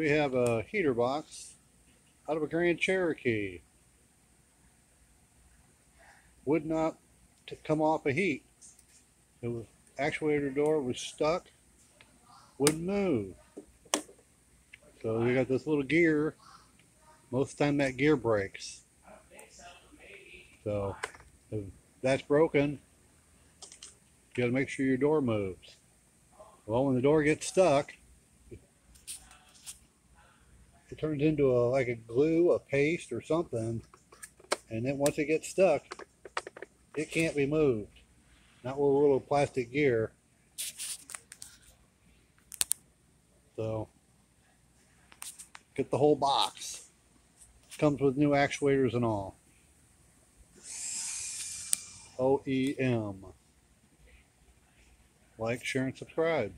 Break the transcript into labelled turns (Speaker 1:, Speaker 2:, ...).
Speaker 1: we have a heater box out of a Grand Cherokee. Would not come off a heat. The actuator door was stuck, wouldn't move. So we got this little gear. Most of time that gear breaks. So if that's broken, you gotta make sure your door moves. Well, when the door gets stuck, it turns into a like a glue, a paste, or something, and then once it gets stuck, it can't be moved. Not with a little plastic gear. So get the whole box. Comes with new actuators and all. OEM. Like, share, and subscribe.